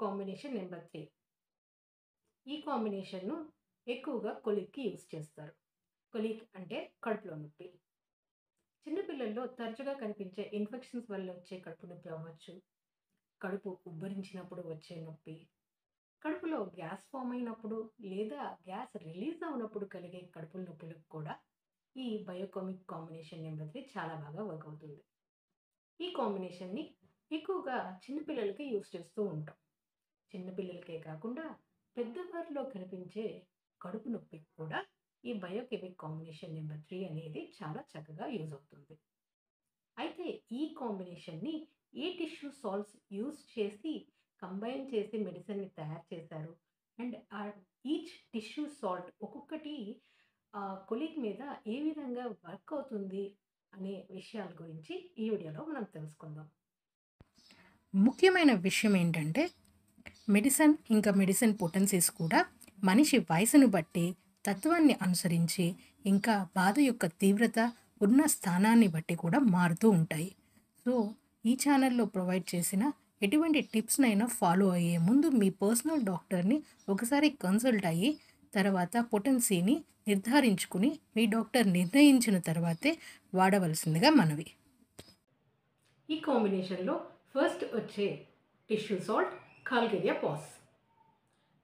Combination number three ఈ కాంబినేషన్ను ఎక్కువగా కొలిక్కి యూస్ చేస్తారు. కొలిక్ అంటే కడుపులో నొప్పి. చిన్నపిల్లల్లో తరచుగా కనిపించే ఇన్ఫెక్షన్స్ వల్ల వచ్చే కడుపు నొప్పి అవ్వచ్చు. కడుపు ఉబ్బరించినప్పుడు వచ్చే నొప్పి. కడుపులో గ్యాస్ ఫామ్ అయినప్పుడు లేదా గ్యాస్ రిలీజ్ అవునప్పుడు కలిగే కడుపు నొప్పులకు కూడా ఈ బయోకామిక్ కాంబినేషన్ నెంబర్ త్రీ చాలా బాగా వర్క్ అవుతుంది. ఈ కాంబినేషన్ని ఎక్కువగా చిన్నపిల్లలకి యూస్ చేస్తూ ఉంటాం. చిన్నపిల్లలకే కాకుండా పెద్దవారిలో కనిపించే కడుపు నొప్పికి కూడా ఈ బయోకెమిక్ కాంబినేషన్ నెంబర్ త్రీ అనేది చాలా చక్కగా యూజ్ అవుతుంది. అయితే ఈ కాంబినేషన్ని ఏ టిష్యూ సాల్ట్స్ యూజ్ చేసి కంబైన్ చేసి మెడిసిన్ని తయారు చేశారు? అండ్ ఆ ఈచ్ టిష్యూ సాల్ట్ ఒక్కొక్కటి కొలీగ్ మీద ఏ విధంగా వర్క్ అవుతుంది అనే విషయాల గురించి ఈ వీడియోలో మనం తెలుసుకుందాం. ముఖ్యమైన విషయం ఏంటంటే మెడిసిన్ ఇంకా మెడిసిన్ పొటెన్సీస్ కూడా మనిషి వయసును బట్టి తత్వాన్ని అనుసరించి ఇంకా బాధ యొక్క తీవ్రత ఉన్న స్థానాన్ని బట్టి కూడా మారుతూ ఉంటాయి. సో ఈ ఛానల్లో ప్రొవైడ్ చేసిన ఎటువంటి టిప్స్నైనా ఫాలో అయ్యే ముందు మీ పర్సనల్ డాక్టర్ని ఒకసారి కన్సల్ట్ అయ్యి తర్వాత పొటెన్సీని నిర్ధారించుకుని మీ డాక్టర్ నిర్ణయించిన తర్వాతే వాడవలసిందిగా మనవి. ఈ కాంబినేషన్లో ఫస్ట్ వచ్చే tissue salt calcarea phos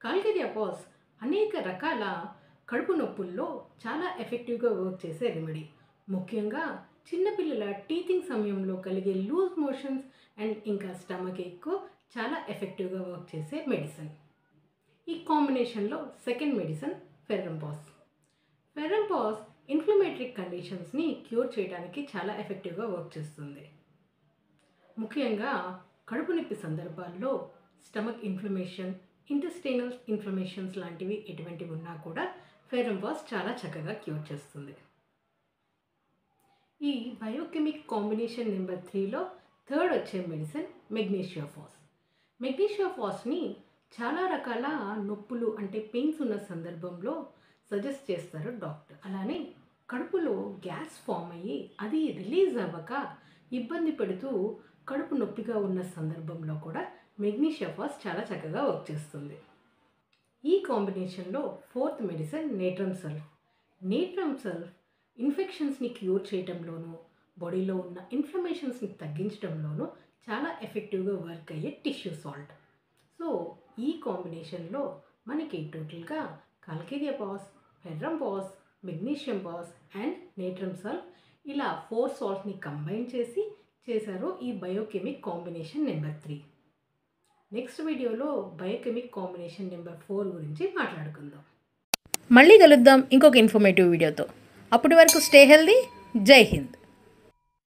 calcarea phos అనేక రకాల కడుపు నొప్పుల్లో చాలా ఎఫెక్టివ్గా వర్క్ చేసే రెమెడీ ముఖ్యంగా చిన్నపిల్లల టీతింగ్ సమయంలో కలిగే లూజ్ మోషన్స్ అండ్ ఇంకా స్టమక్ ఎక్కువ చాలా ఎఫెక్టివ్గా వర్క్ చేసే మెడిసిన్ ఈ కాంబినేషన్లో second medicine ferrum phos ferrum phos inflammatory కండిషన్స్ని cure చేయడానికి చాలా ఎఫెక్టివ్గా వర్క్ చేస్తుంది. ముఖ్యంగా కడుపు నొప్పి సందర్భాల్లో స్టమక్ ఇన్ఫ్లమేషన్ ఇంటెస్టైనల్ ఇన్ఫ్లమేషన్స్ లాంటివి ఎటువంటివి ఉన్నా కూడా ఫెరంపాస్ చాలా చక్కగా క్యూర్ చేస్తుంది. ఈ బయోకెమిక్ కాంబినేషన్ నెంబర్ త్రీలో థర్డ్ వచ్చే మెడిసిన్ మెగ్నీషియాఫాస్. మెగ్నీషియాఫాస్ని చాలా రకాల నొప్పులు అంటే పెయిన్స్ ఉన్న సందర్భంలో సజెస్ట్ చేస్తారు డాక్టర్. అలానే కడుపులో గ్యాస్ ఫామ్ అయ్యి అది రిలీజ్ అవ్వక ఇబ్బంది పెడుతూ కడుపు నొప్పిగా ఉన్న సందర్భంలో కూడా మెగ్నీషియాఫాస్ చాలా చక్కగా వర్క్ చేస్తుంది. ఈ కాంబినేషన్లో fourth medicine natrum sulph. Natrum sulph ఇన్ఫెక్షన్స్ని cure చేయడంలోనూ బాడీలో ఉన్న ఇన్ఫ్లమేషన్స్ని తగ్గించడంలోనూ చాలా ఎఫెక్టివ్గా వర్క్ అయ్యే టిష్యూ సాల్ట్ సో ఈ కాంబినేషన్లో మనకి టోటల్గా calcarea phos ferrum phos magnesium phos and natrum sulph ఇలా ఫోర్ సాల్ట్ని కంబైన్ చేసి చేశారు ఈ biochemic combination number three next వీడియోలో బయోకెమిక్ కాంబినేషన్ నెంబర్ ఫోర్ గురించి మాట్లాడుకుందాం. మళ్ళీ కలుద్దాం ఇంకొక ఇన్ఫర్మేటివ్ వీడియోతో అప్పటి వరకు స్టే హెల్దీ జై హింద్.